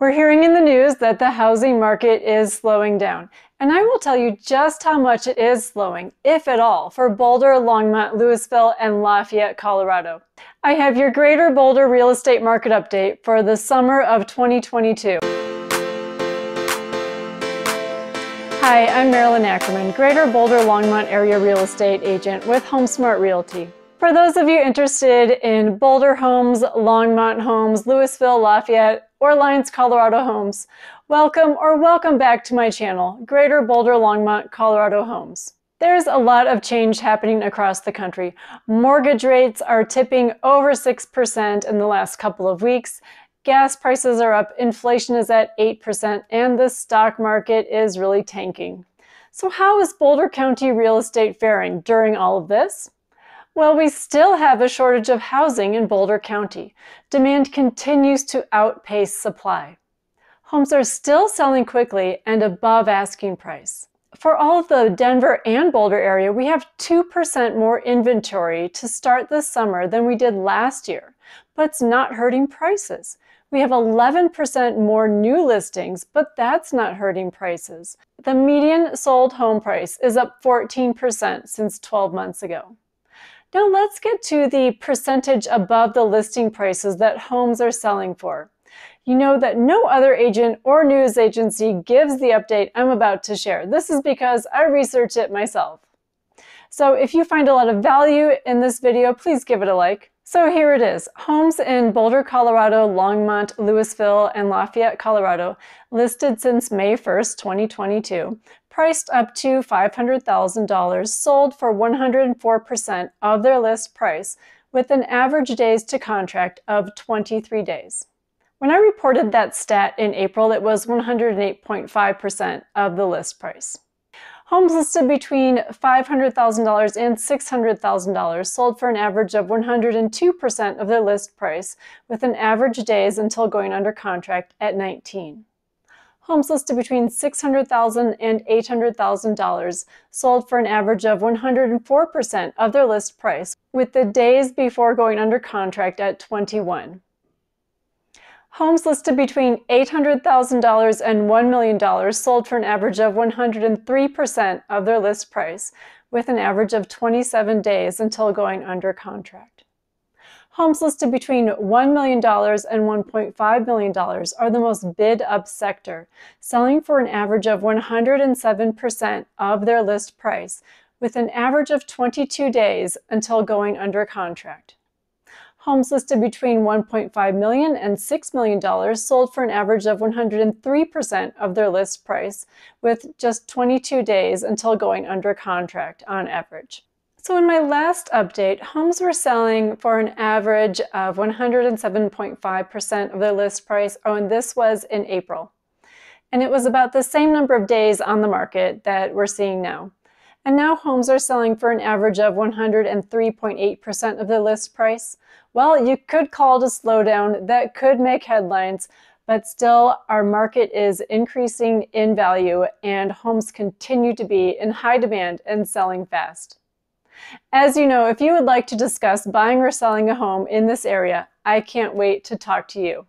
We're hearing in the news that the housing market is slowing down, and I will tell you just how much it is slowing, if at all, for Boulder, Longmont, Louisville, and Lafayette, Colorado. I have your Greater Boulder real estate market update for the summer of 2022. Hi, I'm Marilyn Ackerman, Greater Boulder Longmont area real estate agent with HomeSmart Realty. For those of you interested in Boulder homes, Longmont homes, Louisville, Lafayette, or Lyons, Colorado homes, welcome or welcome back to my channel, Greater Boulder Longmont, Colorado Homes. There's a lot of change happening across the country. Mortgage rates are tipping over 6% in the last couple of weeks. Gas prices are up, inflation is at 8%, and the stock market is really tanking. So how is Boulder County real estate faring during all of this? Well, we still have a shortage of housing in Boulder County. Demand continues to outpace supply. Homes are still selling quickly and above asking price. For all of the Denver and Boulder area, we have 2% more inventory to start this summer than we did last year, but it's not hurting prices. We have 11% more new listings, but that's not hurting prices. The median sold home price is up 14% since 12 months ago. Now let's get to the percentage above the listing prices that homes are selling for. You know that no other agent or news agency gives the update I'm about to share. This is because I researched it myself. So if you find a lot of value in this video, please give it a like. So here it is. Homes in Boulder, Colorado, Longmont, Louisville, and Lafayette, Colorado, listed since May 1st, 2022, priced up to $500,000, sold for 104% of their list price, with an average days to contract of 23 days. When I reported that stat in April, it was 108.5% of the list price. Homes listed between $500,000 and $600,000 sold for an average of 102% of their list price, with an average days until going under contract at 19. Homes listed between $600,000 and $800,000 sold for an average of 104% of their list price, with the days before going under contract at 21. Homes listed between $800,000 and $1 million sold for an average of 103% of their list price, with an average of 27 days until going under contract. Homes listed between $1 million and $1.5 million are the most bid up sector, selling for an average of 107% of their list price, with an average of 22 days until going under contract. Homes listed between $1.5 million and $6 million sold for an average of 103% of their list price, with just 22 days until going under contract on average. So in my last update, homes were selling for an average of 107.5% of their list price, oh, and this was in April. And it was about the same number of days on the market that we're seeing now. And now homes are selling for an average of 103.8% of the list price. Well, you could call it a slowdown. That could make headlines, but still our market is increasing in value and homes continue to be in high demand and selling fast. As you know, if you would like to discuss buying or selling a home in this area, I can't wait to talk to you.